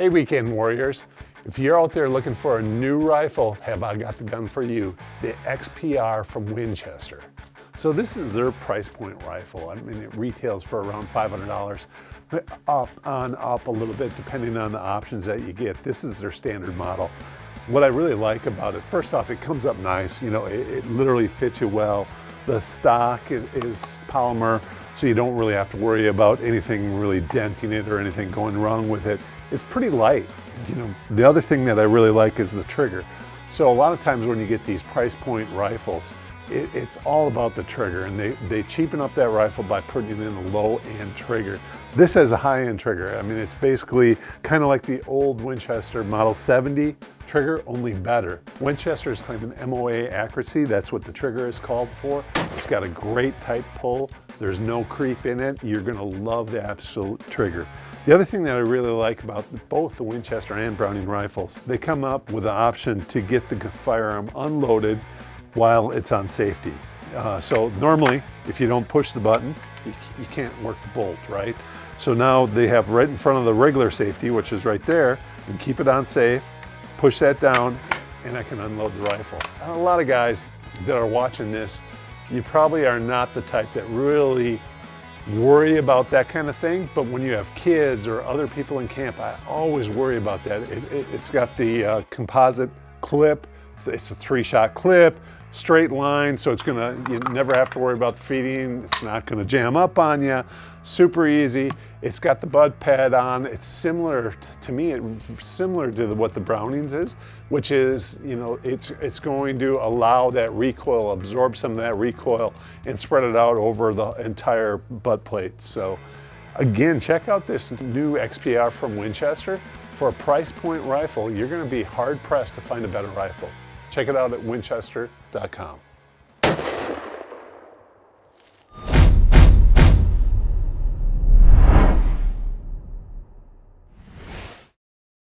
Hey Weekend Warriors, if you're out there looking for a new rifle, have I got the gun for you, the XPR from Winchester. So this is their price point rifle. I mean, it retails for around $500, up on up a little bit depending on the options that you get. This is their standard model. What I really like about it, first off, it comes up nice. You know, it, it literally fits you well. The stock is, is polymer, so you don't really have to worry about anything really denting it or anything going wrong with it it's pretty light. You know, the other thing that I really like is the trigger. So a lot of times when you get these price point rifles, it, it's all about the trigger and they, they cheapen up that rifle by putting in a low end trigger. This has a high end trigger. I mean, it's basically kind of like the old Winchester Model 70 trigger, only better. Winchester is an MOA accuracy. That's what the trigger is called for. It's got a great tight pull. There's no creep in it. You're gonna love the absolute trigger. The other thing that I really like about both the Winchester and Browning rifles, they come up with the option to get the firearm unloaded while it's on safety. Uh, so normally, if you don't push the button, you, you can't work the bolt, right? So now they have right in front of the regular safety, which is right there, and keep it on safe, push that down, and I can unload the rifle. A lot of guys that are watching this, you probably are not the type that really worry about that kind of thing, but when you have kids or other people in camp, I always worry about that. It, has it, got the uh, composite clip, it's a three shot clip, straight line, so it's gonna, you never have to worry about the feeding, it's not gonna jam up on you, super easy. It's got the butt pad on, it's similar, to me, it's similar to the, what the Brownings is, which is, you know, it's, it's going to allow that recoil, absorb some of that recoil and spread it out over the entire butt plate. So again, check out this new XPR from Winchester. For a price point rifle, you're gonna be hard pressed to find a better rifle. Check it out at winchester.com.